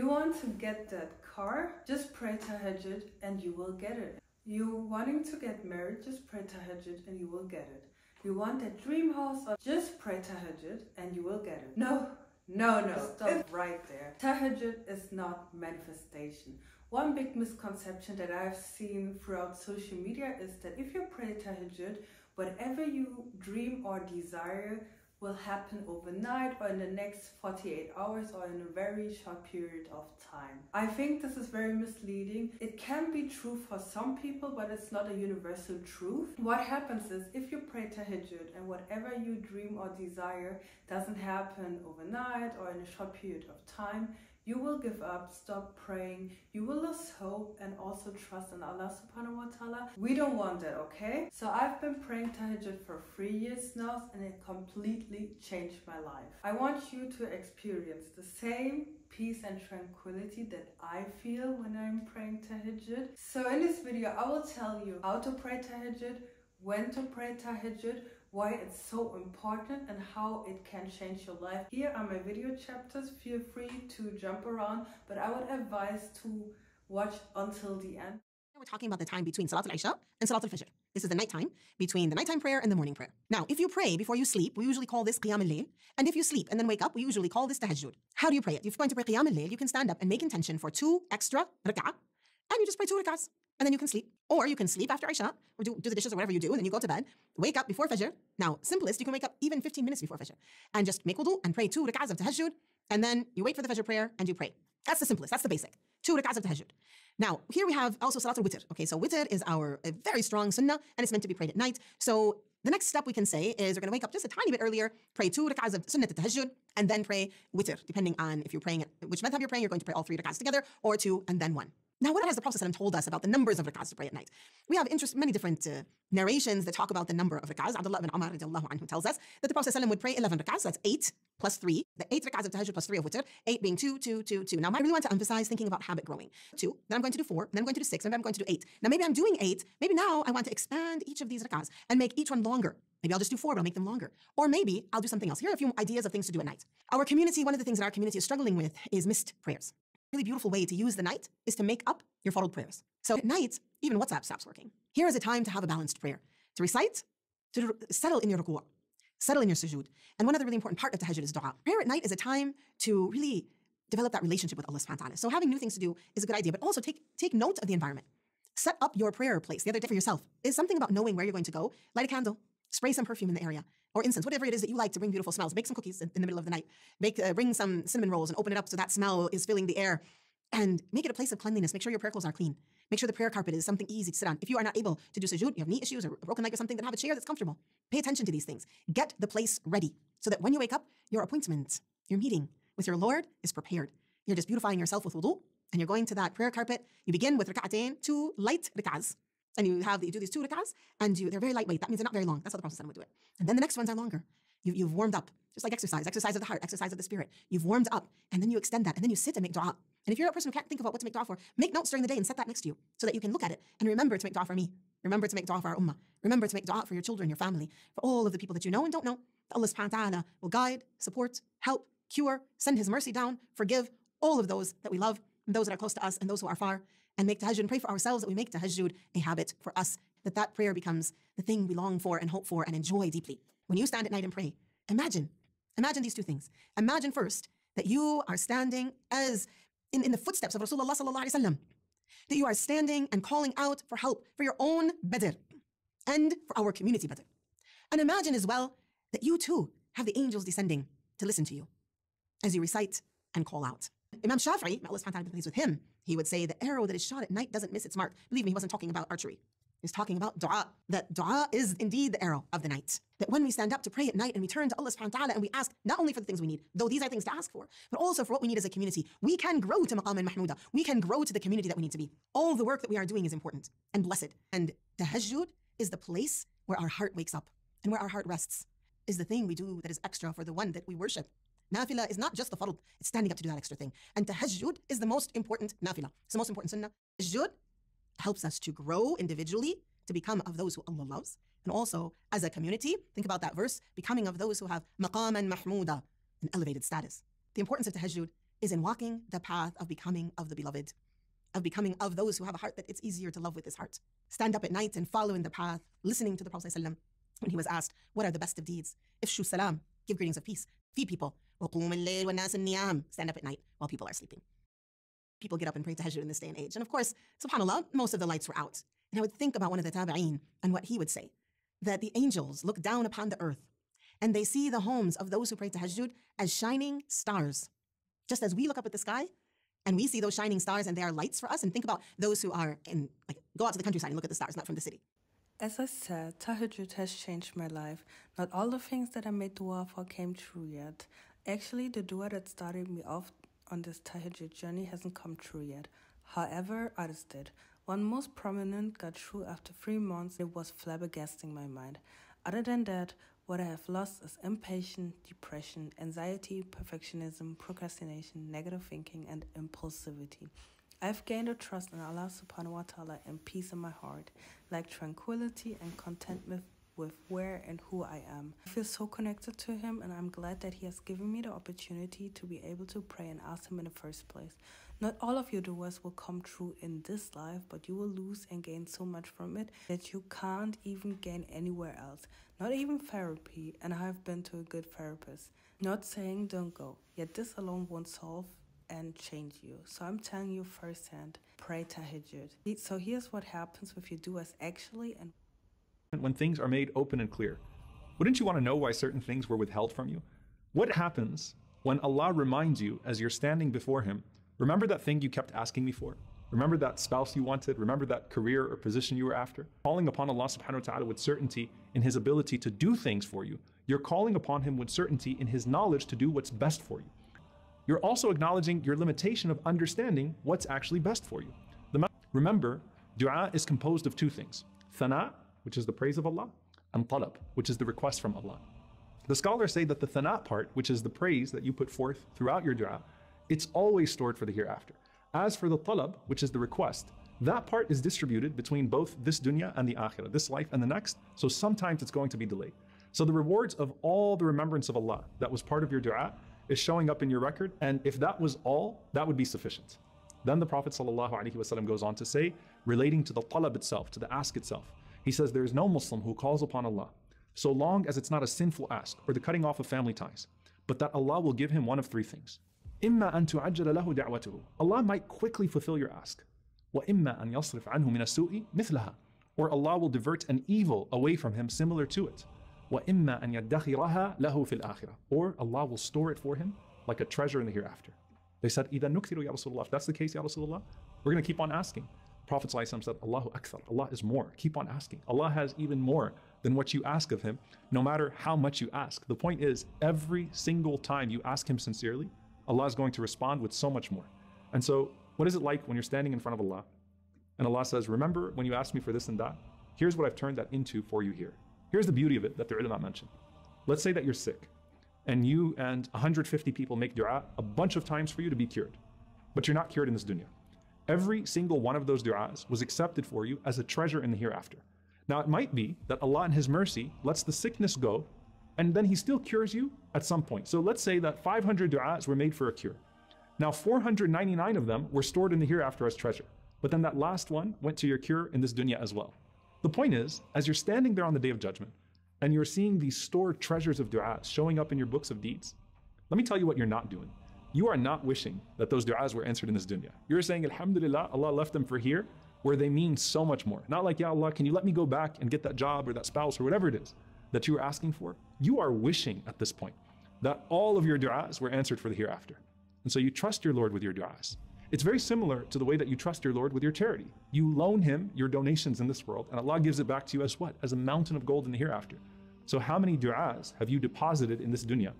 You want to get that car? Just pray tahajjud and you will get it. You wanting to get married? Just pray tahajjud and you will get it. You want that dream house? Just pray tahajjud and you will get it. No, no, no, stop right there. Tahajjud is not manifestation. One big misconception that I've seen throughout social media is that if you pray tahajjud, whatever you dream or desire will happen overnight or in the next 48 hours or in a very short period of time. I think this is very misleading. It can be true for some people, but it's not a universal truth. What happens is if you pray tahajjud and whatever you dream or desire doesn't happen overnight or in a short period of time, you will give up, stop praying, you will lose hope and also trust in Allah subhanahu wa ta'ala. We don't want that, okay? So I've been praying tahajjud for three years now and it completely changed my life. I want you to experience the same peace and tranquility that I feel when I'm praying tahajjud. So in this video, I will tell you how to pray tahajjud, when to pray tahajjud, why it's so important and how it can change your life. Here are my video chapters. Feel free to jump around, but I would advise to watch until the end. We're talking about the time between Salat al-Isha and Salat al-Fajr. This is the nighttime between the nighttime prayer and the morning prayer. Now, if you pray before you sleep, we usually call this Qiyam al-Layl. And if you sleep and then wake up, we usually call this Tahajjud. How do you pray it? If you're going to pray Qiyam al-Layl, you can stand up and make intention for two extra rak'ah, and you just pray two rak'ahs and then you can sleep. Or you can sleep after Isha, or do, do the dishes or whatever you do, and then you go to bed, wake up before Fajr. Now, simplest, you can wake up even 15 minutes before Fajr and just make wudu and pray two rak'ahs of tahajjud, and then you wait for the Fajr prayer and you pray. That's the simplest, that's the basic. Two rak'ahs of tahajjud. Now, here we have also Salatul Witr. Okay, so Witr is our very strong sunnah, and it's meant to be prayed at night. So the next step we can say is we're going to wake up just a tiny bit earlier, pray two rak'ahs of sunnah to tahajjud, and then pray witr, depending on if you're praying which madhab you're praying, you're going to pray all three rak'ahs together, or two and then one. Now, what has the Prophet told us about the numbers of rak'ahs to pray at night? We have interest, many different uh, narrations that talk about the number of rak'ahs. Abdullah ibn Umar anhu tells us that the Prophet would pray 11 rak'ahs, that's 8 plus 3, the 8 rak'ahs of tahajjud plus 3 of witr, 8 being 2, 2, 2, 2. Now, I really want to emphasize thinking about habit growing. 2, then I'm going to do 4, then I'm going to do 6, then I'm going to do 8. Now, maybe I'm doing 8, maybe now I want to expand each of these rak'ahs and make each one longer. Maybe I'll just do four, but I'll make them longer. Or maybe I'll do something else. Here are a few ideas of things to do at night. Our community, one of the things that our community is struggling with is missed prayers really beautiful way to use the night is to make up your fard prayers. So at night, even WhatsApp stops working. Here is a time to have a balanced prayer, to recite, to settle in your ruku', settle in your sujood. And one other really important part of tahajjud is dua. Prayer at night is a time to really develop that relationship with Allah subhanahu wa ta'ala. So having new things to do is a good idea, but also take, take note of the environment. Set up your prayer place the other day for yourself. Is something about knowing where you're going to go. Light a candle, spray some perfume in the area or incense, whatever it is that you like to bring beautiful smells. Make some cookies in, in the middle of the night. Make, uh, bring some cinnamon rolls and open it up so that smell is filling the air and make it a place of cleanliness. Make sure your prayer clothes are clean. Make sure the prayer carpet is something easy to sit on. If you are not able to do sujood, you have knee issues or a broken leg or something, then have a chair that's comfortable. Pay attention to these things. Get the place ready so that when you wake up, your appointment, your meeting with your Lord is prepared. You're just beautifying yourself with wudu and you're going to that prayer carpet. You begin with rak'atain, two light rak'ahs. And you have you do these two rak'ahs and you, they're very lightweight. That means they're not very long. That's how the Prophet would do it. And then the next ones are longer. You, you've warmed up, just like exercise, exercise of the heart, exercise of the spirit. You've warmed up, and then you extend that, and then you sit and make dua. And if you're a person who can't think about what to make dua for, make notes during the day and set that next to you so that you can look at it and remember to make dua for me. Remember to make dua for our ummah. Remember to make dua for your children, your family, for all of the people that you know and don't know. Allah subhanahu wa ta'ala will guide, support, help, cure, send His mercy down, forgive all of those that we love, those that are close to us, and those who are far, and make tahajjud and pray for ourselves that we make tahajjud a habit for us, that that prayer becomes the thing we long for and hope for and enjoy deeply. When you stand at night and pray, imagine, imagine these two things. Imagine first that you are standing as in, in the footsteps of Rasulullah that you are standing and calling out for help for your own Badr and for our community Badr. And imagine as well that you too have the angels descending to listen to you as you recite and call out. Imam Shafi'i, may Allah subhanahu with him, he would say, the arrow that is shot at night doesn't miss its mark. Believe me, he wasn't talking about archery. He's talking about dua, that dua is indeed the arrow of the night. That when we stand up to pray at night and we turn to Allah subhanahu wa ta'ala and we ask not only for the things we need, though these are things to ask for, but also for what we need as a community, we can grow to maqaman mahmuda. We can grow to the community that we need to be. All the work that we are doing is important and blessed. And tahajjud is the place where our heart wakes up and where our heart rests, is the thing we do that is extra for the one that we worship. Nafila is not just the fard, it's standing up to do that extra thing. And tahajjud is the most important nafila. It's the most important sunnah. Tahajjud helps us to grow individually to become of those who Allah loves. And also, as a community, think about that verse, becoming of those who have maqaman mahmuda, an elevated status. The importance of tahajjud is in walking the path of becoming of the beloved, of becoming of those who have a heart that it's easier to love with this heart. Stand up at night and follow in the path, listening to the Prophet ﷺ when he was asked, What are the best of deeds? Ifshu salam, give greetings of peace, feed people. Um, stand up at night while people are sleeping. People get up and pray tahajjud in this day and age. And of course, subhanAllah, most of the lights were out. And I would think about one of the tabi'een and what he would say that the angels look down upon the earth and they see the homes of those who pray tahajjud as shining stars. Just as we look up at the sky and we see those shining stars and they are lights for us, and think about those who are in, like, go out to the countryside and look at the stars, not from the city. As I said, Tahajjud has changed my life. Not all the things that I made dua for came true yet. Actually, the dua that started me off on this Tahajjud journey hasn't come true yet. However, others did. One most prominent got true after three months. It was flabbergasting my mind. Other than that, what I have lost is impatience, depression, anxiety, perfectionism, procrastination, negative thinking, and impulsivity. I've gained a trust in Allah subhanahu wa ta'ala and peace in my heart, like tranquility and contentment with where and who I am. I feel so connected to Him, and I'm glad that He has given me the opportunity to be able to pray and ask Him in the first place. Not all of your duas will come true in this life, but you will lose and gain so much from it that you can't even gain anywhere else, not even therapy. And I have been to a good therapist. Not saying don't go, yet this alone won't solve and change you. So I'm telling you firsthand, pray tahajjud. So here's what happens with your duas actually and when things are made open and clear. Wouldn't you want to know why certain things were withheld from you? What happens when Allah reminds you as you're standing before Him, remember that thing you kept asking me for? Remember that spouse you wanted? Remember that career or position you were after? Calling upon Allah subhanahu wa ta'ala with certainty in His ability to do things for you. You're calling upon Him with certainty in His knowledge to do what's best for you. You're also acknowledging your limitation of understanding what's actually best for you. Remember, dua is composed of two things. Thana, which is the praise of Allah, and talab, which is the request from Allah. The scholars say that the thana part, which is the praise that you put forth throughout your dua, it's always stored for the hereafter. As for the talab, which is the request, that part is distributed between both this dunya and the akhirah, this life and the next, so sometimes it's going to be delayed. So the rewards of all the remembrance of Allah that was part of your dua is showing up in your record, and if that was all, that would be sufficient. Then the Prophet ﷺ goes on to say, relating to the talab itself, to the ask itself, he says there is no Muslim who calls upon Allah so long as it's not a sinful ask or the cutting off of family ties, but that Allah will give him one of three things. إما أن تعجل له دعوته Allah might quickly fulfill your ask. وإما أن يصرف عنه من السوء مثلها Or Allah will divert an evil away from him similar to it. وإما أن يدخرها له في الآخرة Or Allah will store it for him like a treasure in the hereafter. They said, إذا نكثر يا رسول الله If that's the case, Ya Rasulullah, we're going to keep on asking. Prophet ﷺ said, Allahu Akthar, Allah is more. Keep on asking. Allah has even more than what you ask of Him, no matter how much you ask. The point is, every single time you ask Him sincerely, Allah is going to respond with so much more. And so, what is it like when you're standing in front of Allah and Allah says, Remember when you asked me for this and that? Here's what I've turned that into for you here. Here's the beauty of it that the ulama mentioned. Let's say that you're sick and you and 150 people make dua a bunch of times for you to be cured, but you're not cured in this dunya. Every single one of those du'as was accepted for you as a treasure in the hereafter. Now, it might be that Allah in His mercy lets the sickness go and then He still cures you at some point. So let's say that 500 du'as were made for a cure. Now, 499 of them were stored in the hereafter as treasure. But then that last one went to your cure in this dunya as well. The point is, as you're standing there on the day of judgment and you're seeing these stored treasures of du'as showing up in your books of deeds, let me tell you what you're not doing you are not wishing that those du'as were answered in this dunya. You're saying, Alhamdulillah, Allah left them for here, where they mean so much more. Not like, Ya Allah, can you let me go back and get that job or that spouse or whatever it is that you were asking for? You are wishing at this point that all of your du'as were answered for the hereafter. And so you trust your Lord with your du'as. It's very similar to the way that you trust your Lord with your charity. You loan Him your donations in this world, and Allah gives it back to you as what? As a mountain of gold in the hereafter. So, how many du'as have you deposited in this dunya?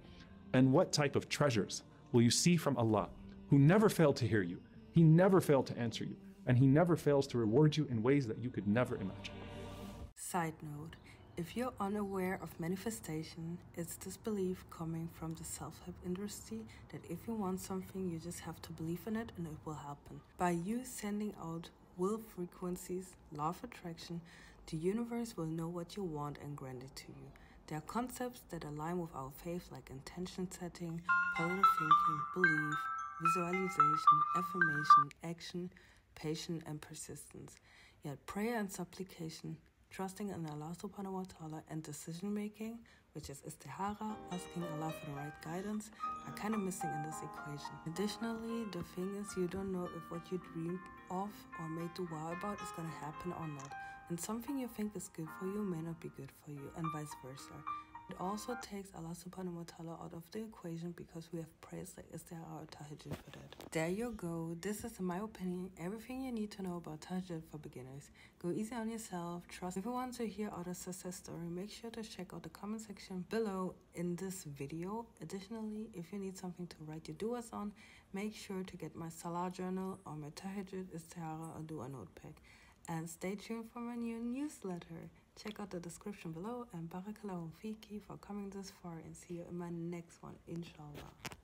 And what type of treasures will you see from Allah, who never failed to hear you, He never failed to answer you, and He never fails to reward you in ways that you could never imagine. Side note if you're unaware of manifestation, it's this belief coming from the self help industry that if you want something, you just have to believe in it and it will happen. By you sending out will frequencies, law of attraction, the universe will know what you want and grant it to you. There are concepts that align with our faith, like intention setting, positive thinking, belief, visualization, affirmation, action, patience, and persistence. Yet prayer and supplication, trusting in Allah subhanahu wa ta'ala, and decision making, which is istikhara, asking Allah for the right guidance, are kind of missing in this equation. Additionally, the thing is you don't know if what you dreamed of or made dua about is going to happen or not. And something you think is good for you may not be good for you, and vice versa. It also takes Allah subhanahu wa ta'ala out of the equation because we have praised like is there tahajjud for that. There you go. This is in my opinion everything you need to know about tahajjud for beginners. Go easy on yourself, trust if you want to hear other success story, make sure to check out the comment section below in this video. Additionally, if you need something to write your duas on, make sure to get my salah journal or my tahajjud, istikhara or dua notepad. And stay tuned for my new newsletter. Check out the description below and barakallahu fiki for coming this far and see you in my next one, inshallah.